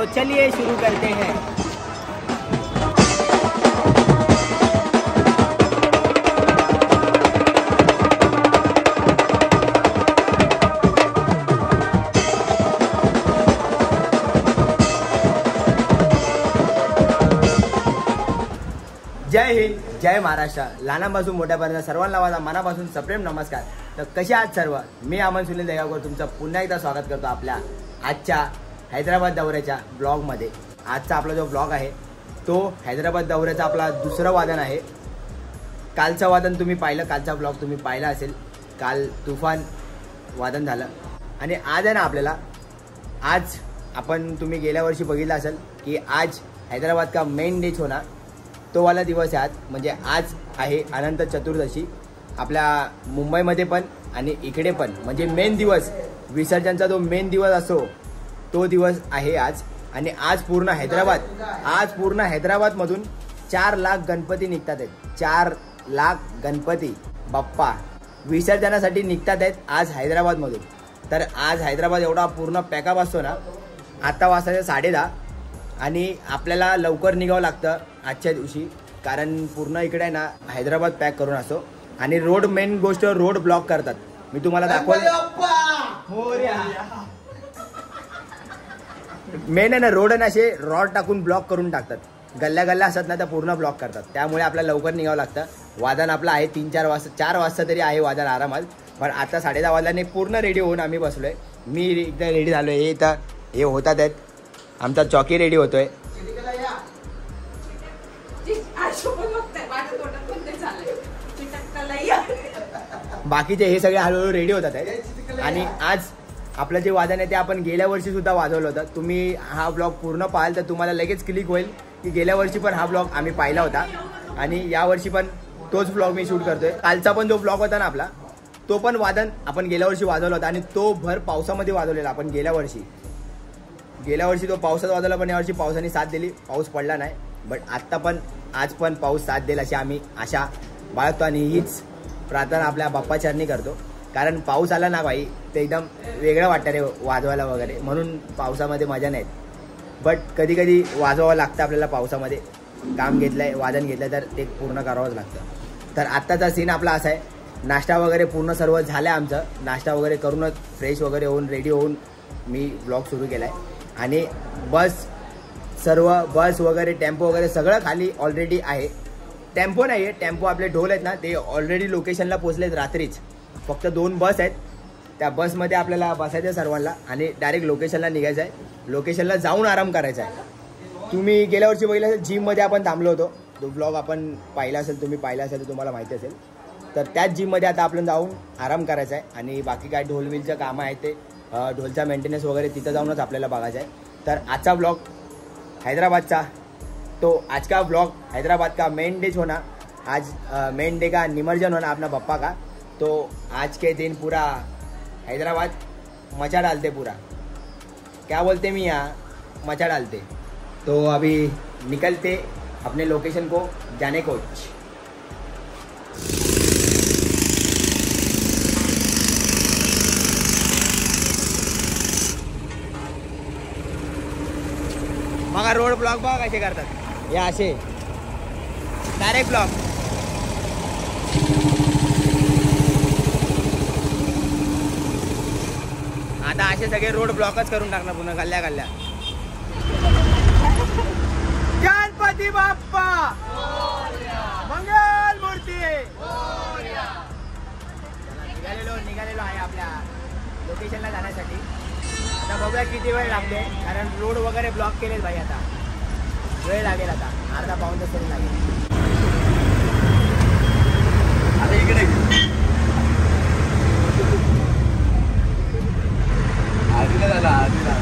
तो चलिए शुरू करते हैं। जय हिंद जय महाराष्ट्र. लहानापासून मोठ्यापर्यंत सर्वांना माझा मनापासून सप्रेम नमस्कार. तर कसे आहात सर्व? मी अमन सुनील दयावकर तुमचं पुन्हा एकदा स्वागत करतो आपल्या आजच्या हैदराबाद दौऱ्याच्या ब्लॉगमध्ये आजचा आपला जो ब्लॉग आहे तो हैदराबाद दौऱ्याचा आपला दुसरं वादन आहे. कालचं वादन तुम्ही पाहिलं कालचा ब्लॉग तुम्ही पाहिला असेल. काल तुफान वादन झालं. आणि आज आहे ना आपल्याला आज आपण तुम्ही गेल्या वर्षी बघितलं असेल की आज हैदराबाद का मेन डेच होणार. तो वाला दिवस आहे आज. म्हणजे आज आहे अनंत चतुर्दशी. आपल्या मुंबईमध्ये पण आणि इकडे पण. म्हणजे मेन दिवस विसर्जनचा जो मेन दिवस असतो तो दिवस आहे आज. आणि आज पूर्ण हैदराबाद. आज पूर्ण हैदराबादमधून चार लाख गणपती निघतात आहेत. चार लाख गणपती. बाप्पा. विसर्जनासाठी निघतात आहेत आज हैदराबादमधून. तर आज हैदराबाद एवढा पूर्ण पॅकअप असतो ना आत्ता वाजताचे साडे दहा आणि आपल्याला लवकर निघावं लागतं आजच्या दिवशी कारण पूर्ण इकडे आहे ना हैदराबाद पॅक करून असतो आणि रोड मेन गोष्ट रोड ब्लॉक करतात. मी तुम्हाला दाखवलं. मेन आहे ना रोड आहे ना असे रॉड टाकून ब्लॉक करून टाकतात. गल्ल्या गल्ल्या असतात ना त्या पूर्ण ब्लॉक करतात. त्यामुळे आपल्याला लवकर निघावं लागतं. वादन आपलं आहे तीन चार वाजता चार वाजता तरी आहे वादन आरामात. पण आता साडे दहा वाजल्याने पूर्ण रेडी होऊन आम्ही बसलोय. मी एकदा रेडी झालोय हे इथं हे होतात आहेत. आमचा चॉकी रेडी होतोय. बाकीचे हे सगळे हळूहळू रेडी होतात आहेत. आणि आज आपलं जे वादन आहे ते आपण गेल्या वर्षी सुद्धा वाजवलं होतं. तुम्ही हा ब्लॉग पूर्ण पाहाल तर तुम्हाला लगेच क्लिक होईल की गेल्या वर्षी पण हा ब्लॉग आम्ही पाहिला होता. आणि या वर्षी पण तोच ब्लॉग मी शूट करतोय. कालचा पण जो ब्लॉग होता ना आपला तो पण वादन आपण गेल्या वर्षी वाजवला होता आणि तो भर पावसामध्ये वाजवलेला आपण गेल्या वर्षी. गेल्या वर्षी तो पावसात वाजवला पण यावर्षी पावसाने साथ दिली. पाऊस पडला नाही बट आत्ता पण आज पण पाऊस साथ देईल अशी आम्ही आशा बाळगतो आणि हीच प्रार्थना आपल्या बाप्पाचरणी करतो. कारण पाऊस आला ना भाई ते एकदम वेगळं वाटतं रे वाजवायला वगैरे. म्हणून पावसामध्ये मजा नाहीत बट कधी कधी वाजवावं लागतं आपल्याला पावसामध्ये. काम घेतलंय वादन घेतलंय तर ते पूर्ण करावंच लागतं. तर आत्ताचा सीन आपला असा आहे. नाश्ता वगैरे पूर्ण सर्व झालं आहे आमचं. नाश्ता वगैरे करूनच फ्रेश वगैरे होऊन रेडी होऊन मी ब्लॉग सुरू केला आहे आणि बस सर्व बस वगैरे टेम्पो वगैरे सगळं खाली ऑलरेडी आहे. टेम्पो नाही आहे टेम्पो आपले ढोल आहेत ना ते ऑलरेडी लोकेशनला पोचलेत रात्रीच. फक्त दोन बस आहेत. त्या बसमध्ये आपल्याला बसायचं सर्वांना आणि डायरेक्ट लोकेशनला निघायचं आहे. लोकेशनला जाऊन आराम करायचा आहे. तुम्ही गेल्या वर्षी बघितलं असेल जिममध्ये आपण थांबलो होतो. तो ब्लॉग आपण पाहिला असेल तुम्ही पाहिला असेल तर तुम्हाला माहिती असेल. तर त्याच जिममध्ये आता आपण जाऊन आराम करायचा आहे आणि बाकी काय ढोलविलचं कामं आहे ते ढोलचा मेंटेनन्स वगैरे तिथं जाऊनच आपल्याला बघायचं आहे. तर आजचा ब्लॉग हैदराबादचा. तो आज का ब्लॉग हैदराबाद का मेन डे होना आज मेन डे का निमर्जन होना अपना पप्पा का? तो आज के दिन पूरा हैदराबाद मचा डालते पूरा। क्या बोलते मी यहाँ मचा डालते। तो अभी निकलते अपने लोकेशन को जाने को। बघा रोड ब्लॉक बघा कसे करतात? हे असे. डायरेक्ट ब्लॉक आता असे सगळे रोड ब्लॉकच करून टाकणार पुन्हा गल्ल्या गल्ल्या. गणपती बाप्पा! मंगल मूर्ती! निघालेलो निघालेलो आहे आपल्या लोकेशनला जाण्यासाठी. आता बघूया किती वेळ लागते कारण रोड वगैरे ब्लॉक केलेत भाई आता. वेळ लागेल आता अर्धा पाऊन तास तरी लागेल. आता इकडे. आधीला झाला आधीला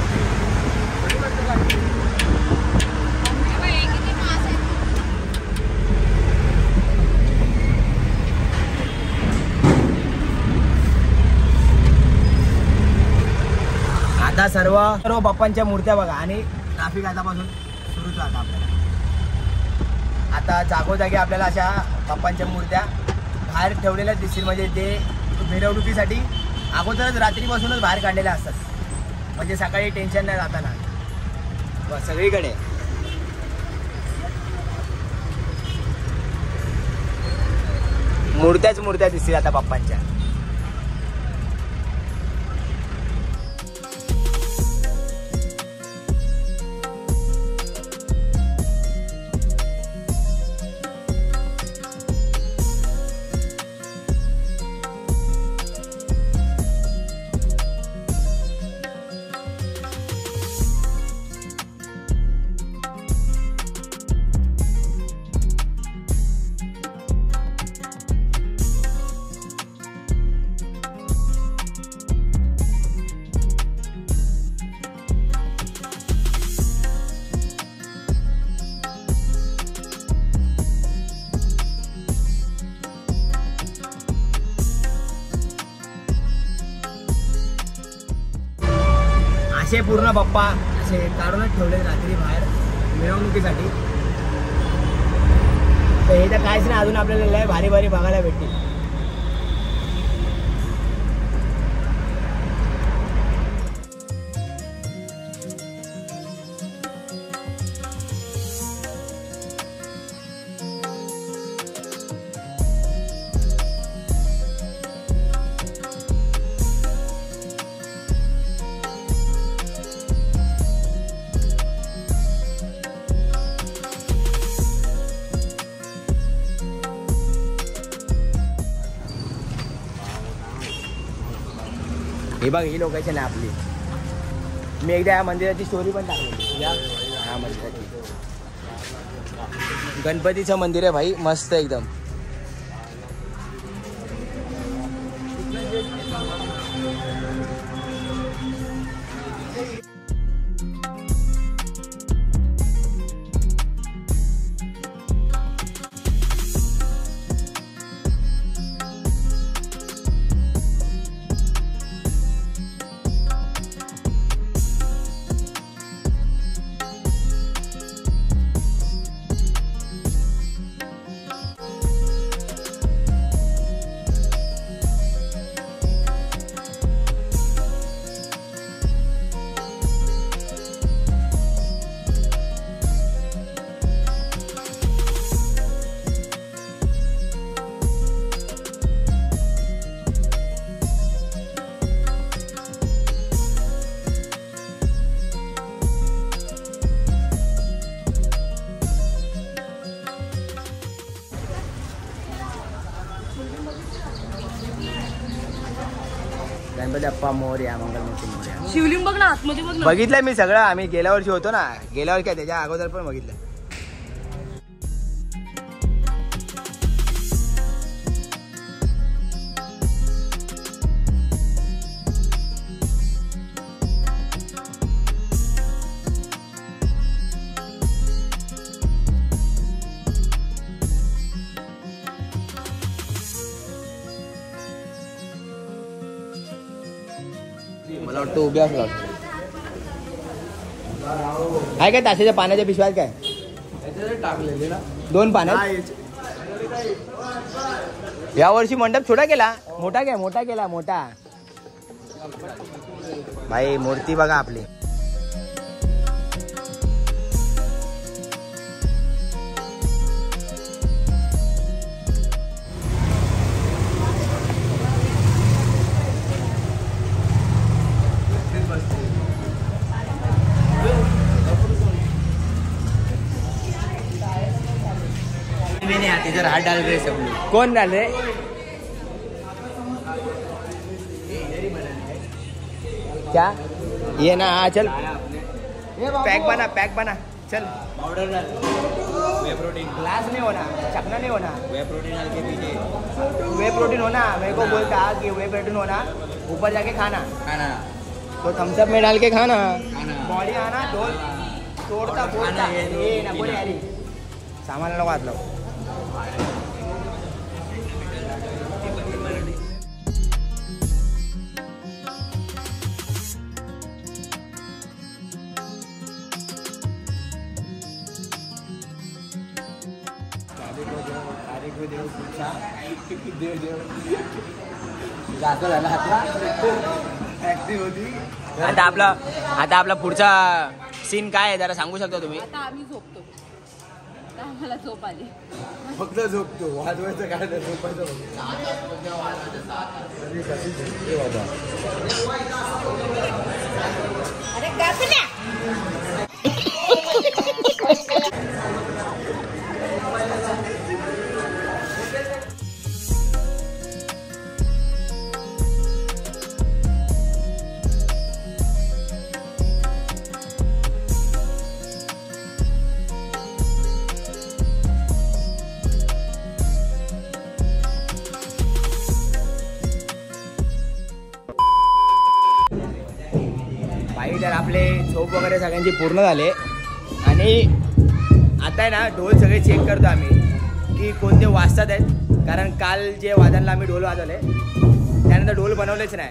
आता सर्व सर्व बाप्पांच्या मूर्त्या बघा आणि ट्राफिक आतापासून सुरूच आता आपल्याला. आता जागोजागी आपल्याला अशा बाप्पांच्या मूर्त्या बाहेर ठेवलेल्या दिसतील. म्हणजे ते मिरवणुकीसाठी अगोदरच रात्रीपासूनच बाहेर काढलेल्या असतात. म्हणजे सकाळी टेन्शन नाही जाताना सगळीकडे. मूर्त्याच मूर्त्या दिसतील आता बाप्पांच्या पूर्ण असे काढूनच ठेवले रात्री बाहेर मिरवणुकीसाठी. तर हे तर काहीच नाही अजून आपल्याला लय भारी भारी बघायला भेटतील. बघ ही लोकेशन आहे आपली. मी एकदा या मंदिराची स्टोरी पण टाकली. या. हा मंदिराची. गणपतीचं मंदिर आहे भाई मस्त एकदम. अप्पा मोर्या मंगलमूर्ती मोर्या शिवलिंग बघ ना आतमध्ये बघ ना. बघितलंय मी सगळं. आम्ही गेल्या वर्षी होतो ना. गेल्या वर्षी काय त्याच्या अगोदर पण बघितलं तो उभे उभ्या आहे काय ताशाच्या पाण्याच्या पिशव्यात काय? टाकलेले ना दोन पाण्यात? या वर्षी मंडप छोटा केला. मोठा काय मोठा केला मोठा. भाई मूर्ती बघा आपली. इधर हाथ डाल रहे सब लोग। कोण डाल रे क्या? ये ना हाँ चल। पैक बना पैक बना चल। पाउडर डाल। वे प्रोटीन ग्लास नहीं होना चखना नहीं होना। वे प्रोटीन डाल के पीजिए। वे प्रोटीन होना मेरे को बोलता कि वे प्रोटीन होना ऊपर जाके खाना। खाना। तो थम्सअप में डाल के खाना। खाना। बॉडी आना तोडता खाना ये- ये नको रे अरे झाला ऍक्टिव्ह होती आता आपला आता आपला पुढचा सीन काय आहे? जरा सांगू शकता तुम्ही? आता आम्ही झोपतो. आम्हाला झोप आली. फक्त झोपतो वाजवायचं काय नाही झोपायचं अरे पूर्ण झाले. आणि आता आहे ना ढोल सगळे चेक करतो आम्ही की कोणते वाजतात आहेत. कारण काल जे वादनला आम्ही ढोल वाजवले त्यानंतर ढोल बनवलेच नाही.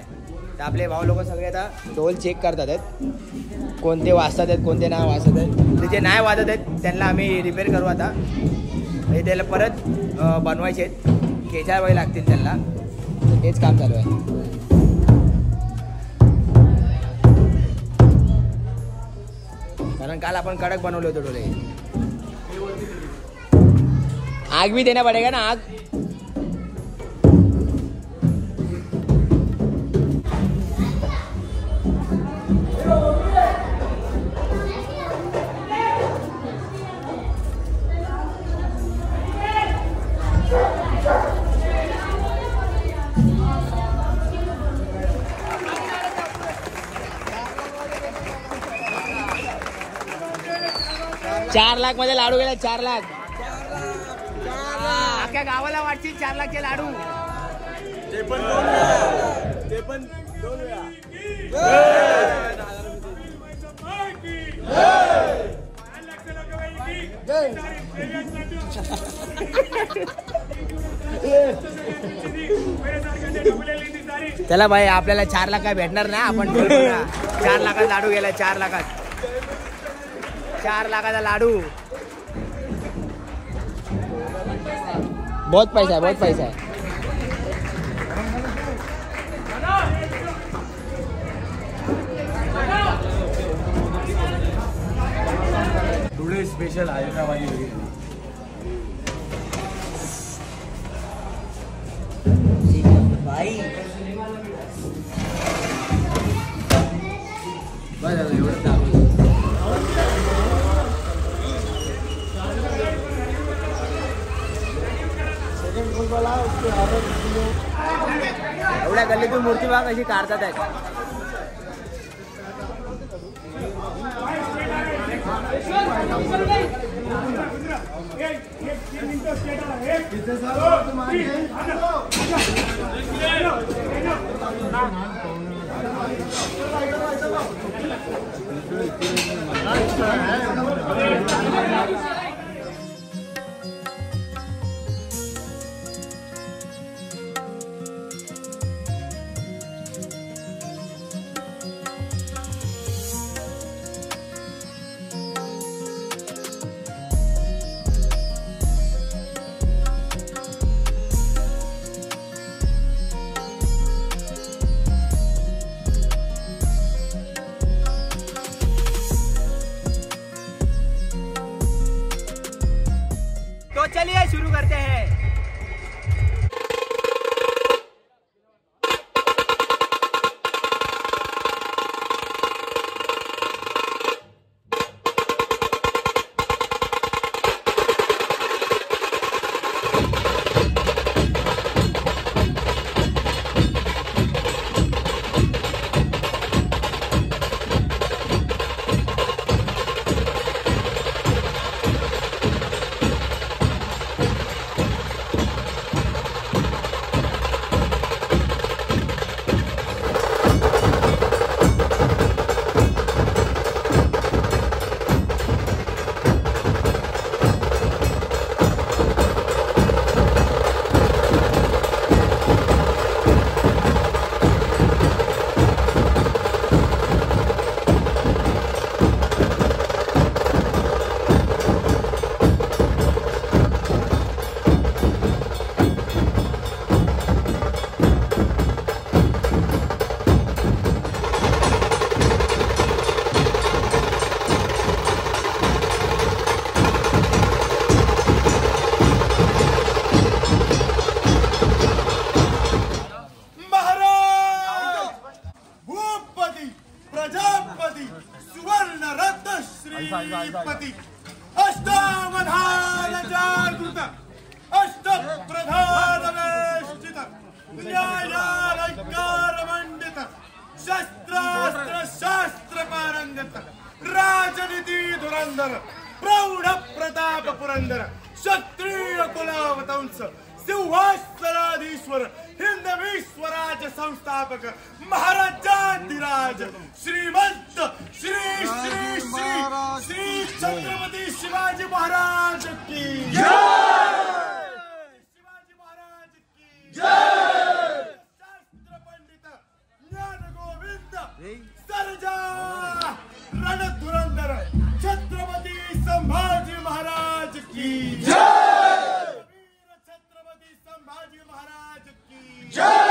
तर आपले भाऊ लोक सगळे आता ढोल चेक करतात आहेत. कोणते वाजतात आहेत कोणते नाही वाजत आहेत. ते जे नाही वाजत आहेत त्यांना आम्ही रिपेअर करू आता. म्हणजे त्याला परत बनवायचे आहेत. केचाळ लागतील त्यांना. तेच काम चालू आहे. कारण काल आपण कडक बनवले होते डोले आग भी देना पड़ेगा ना आग? लाखमध्ये लाडू गेला चार लाख. अख्ख्या गावाला वाटतील चार लाखचे लाडू. त्याला भाई आपल्याला चार लाख काय भेटणार ना? आपण. चार लाखात लाडू गेला चार लाखात. चार लाखाचा लाडू. बहुत पैसा है बहुत पैसा है। धुळे स्पेशल हैदराबादी बिर्याणी बस झालं, एवढ्या गल्लीतून मूर्ती बघा कशी काढतात श्रीपती. अष्टावधान जागृत अष्टप्रधान वेष्टित न्यायालंकार मंडित शस्त्रास्त्र शास्त्र पारंगत राजनीती धुरंधर प्रौढ प्रताप पुरंदर क्षत्रिय कुलावतंस सिंहासनाधीश्वर हिंदवी स्वराज संस्थापक महाराजाधिराज श्रीमंत श्री श्री श्री श्री छत्रपती शिवाजी महाराज की शिवाजी महाराज की शास्त्र पंडित ज्ञान गोविंद सर्जा रणधुरंधर छत्रपती संभाजी महाराज की वीर की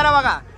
आणि आमच्या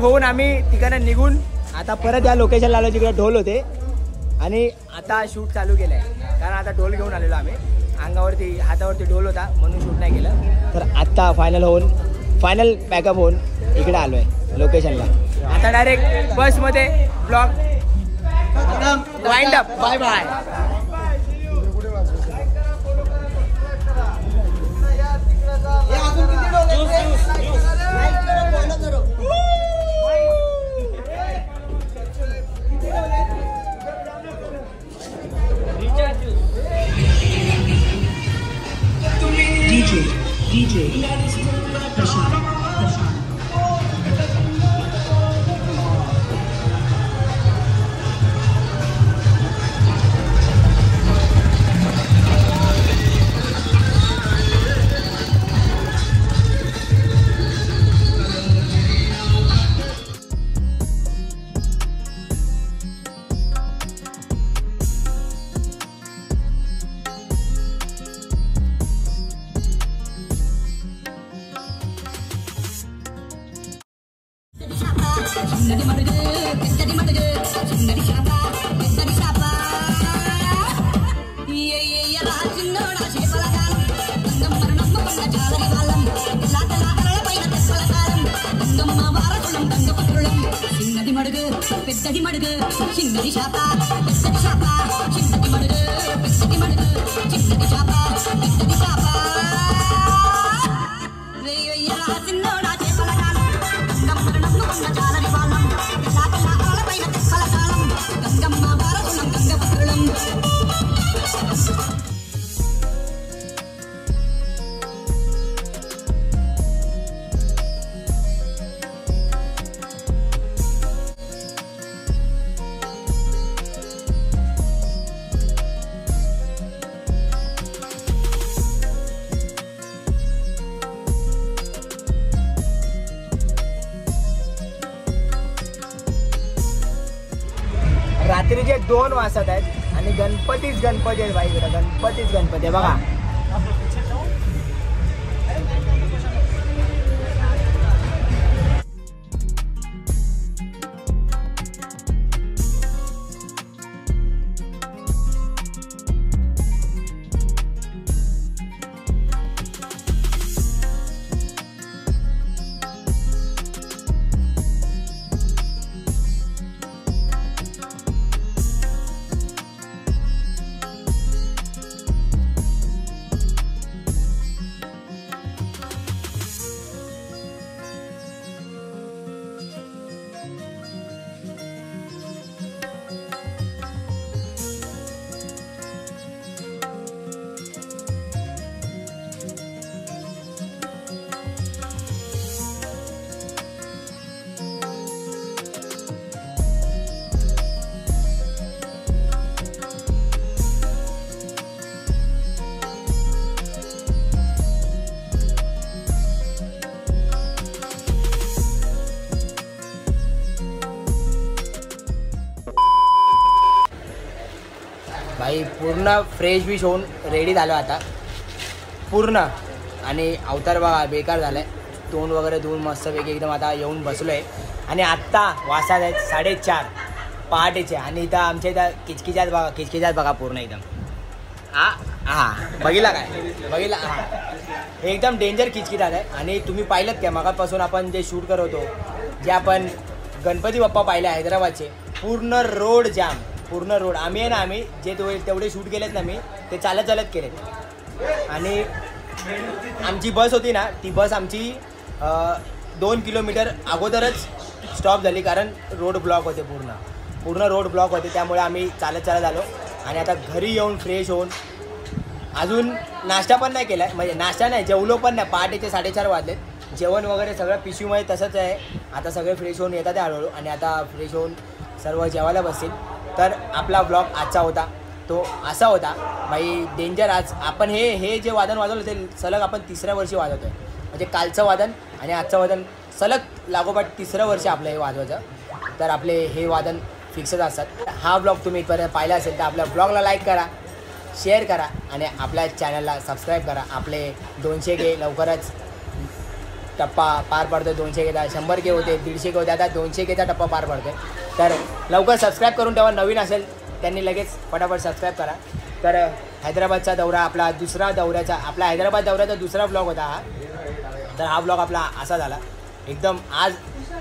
पॅकअप होऊन आम्ही तिकडनं निघून आता परत या लोकेशनला आलो जिकडे ढोल होते. आणि आता शूट चालू केलं आहे कारण आता ढोल घेऊन आलेलो आम्ही. अंगावरती हातावरती ढोल होता म्हणून शूट नाही केलं. तर आत्ता फायनल होऊन फायनल पॅकअप होऊन इकडे आलो आहे लोकेशनला आता डायरेक्ट बसमध्ये blog wind up bye bye Ganpati आहे बाई गणपतीच गणपती आहे बघा. पूर्ण फ्रेश विश होऊन रेडी झालो आता. पूर्ण. आणि अवतार बघा बेकार झालाय. तोंड वगैरे धुवून मस्तपैकी एकदम आता येऊन बसलो आहे आणि आत्ता वासात आहेत साडेचार. पहाटेचे. आणि इथं आमच्या इथं किचकिचात बघा किचकिचात बघा पूर्ण एकदम. हा हा. बघितला काय? बघितला हा. एकदम डेंजर किचकिचात आहे. आणि तुम्ही पाहिलं काय? मगापासून आपण जे शूट करत होतो जे आपण गणपती बाप्पा पाहिले हैदराबादचे पूर्ण रोड जाम पूर्ण रोड. आम्ही आहे ना आम्ही जे तेवढे शूट केलेत ना मी ते चालत चालत केलेत. आणि आमची बस होती ना ती बस आमची दोन किलोमीटर अगोदरच स्टॉप झाली कारण रोड ब्लॉक होते पूर्ण. पूर्ण रोड ब्लॉक होते त्यामुळे आम्ही चालत चालत आलो. आणि आता घरी येऊन फ्रेश होऊन अजून नाश्ता पण नाही केला म्हणजे नाश्ता नाही जेवलो पण नाही. पहाटेचे साडेचार वाजलेत. जेवण वगैरे सगळं पिशवीमध्ये तसंच आहे. आता सगळे फ्रेश होऊन येतात हळूहळू. आणि आता फ्रेश होऊन सर्व जेवायला बसतील. तर आपला ब्लॉग आजचा होता. तो असा होता भाई डेंजर आज. आपण हे हे जे वादन वाजवलं ते सलग आपण तिसऱ्या वर्षी वाजवतो आहे म्हणजे कालचं वादन आणि आजचं वादन सलग लागोपाठ तिसरं वर्ष आपलं हे वाजवायचं. तर आपले हे वादन फिक्सच असतात. हा ब्लॉग तुम्ही इथपर्यंत पाहिला असेल तर आपल्या ब्लॉगला लाईक करा शेअर करा आणि आपल्या चॅनलला सबस्क्राईब करा. आपले दोनशे गे लवकरच टप्पा पार पडतो दोनशे केचा शंभर के होते दीडशे के होते. आता दोनशे केचा टप्पा पार पडतोय. तर लवकर सबस्क्राईब करून ठेवा. नवीन असेल त्यांनी लगेच फटाफट सबस्क्राईब करा. तर हैदराबादचा दौरा आपला दुसरा दौऱ्याचा आपला हैदराबाद दौऱ्याचा दुसरा ब्लॉग होता हा. तर हा ब्लॉग आपला असा झाला. एकदम आज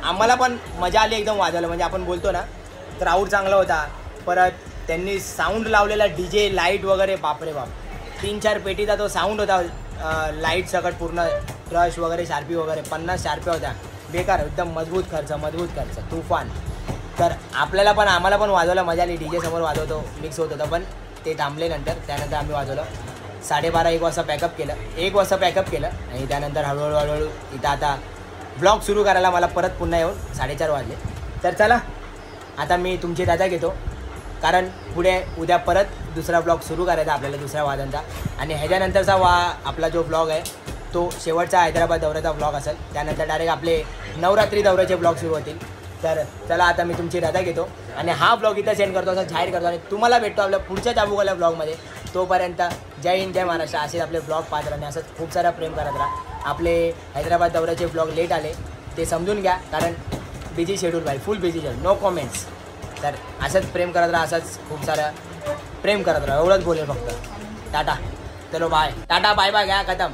आम्हाला पण मजा आली एकदम वाजवलं म्हणजे आपण बोलतो ना तर आऊट चांगला होता. परत त्यांनी साऊंड लावलेला डी जे लाइट वगैरे बापरे बाप. तीन चार पेटीचा तो साऊंड होता. लाइट सकट पूर्ण क्रश वगैरे शार्पी वगैरे. पन्नास शार्प्या होत्या. बेकार एकदम मजबूत खर्च मजबूत खर्च. तुफान. तर आपल्याला पण आम्हाला पण वाजवलं. मजा आली डी जे समोर वाजवतो मिक्स होत होतं पण ते थांबले नंतर. त्यानंतर आम्ही वाजवलं. साडेबारा एक वाजता पॅकअप केलं. एक वाजता पॅकअप केलं आणि त्यानंतर हळूहळू हळूहळू इथं आता ब्लॉग सुरू करायला मला परत पुन्हा येऊन साडेचार वाजले. तर चला आता मी तुमची दादा घेतो. कारण पुढे उद्या परत दुसरा ब्लॉग सुरू करायचा आपल्याला दुसऱ्या वादांचा. आणि ह्याच्यानंतरचा वा आपला जो ब्लॉग आहे तो शेवटचा हैदराबाद दौऱ्याचा ब्लॉग असेल. त्यानंतर डायरेक्ट आपले नवरात्री दौऱ्याचे ब्लॉग सुरू होतील. तर चला आता मी तुमची रजा घेतो. आणि हा ब्लॉग इथं सेंड करतो असं जाहीर करतो. आणि तुम्हाला भेटतो आपल्या पुढच्या चाबूकल्या ब्लॉगमध्ये तोपर्यंत जय हिंद जय महाराष्ट्र. असेच आपले ब्लॉग पाहत राहणे असंच खूप सारा प्रेम करत राहा. आपले हैदराबाद दौऱ्याचे ब्लॉग लेट आले. ते समजून घ्या. कारण बिझी शेड्यूल भाई. Full busy schedule no comments तर असंच प्रेम करत राहा. असंच खूप सारं प्रेम करत राहा. एवढंच बोलेल फक्त. टाटा. चलो बाय टाटा बाय बाय घ्या खतम.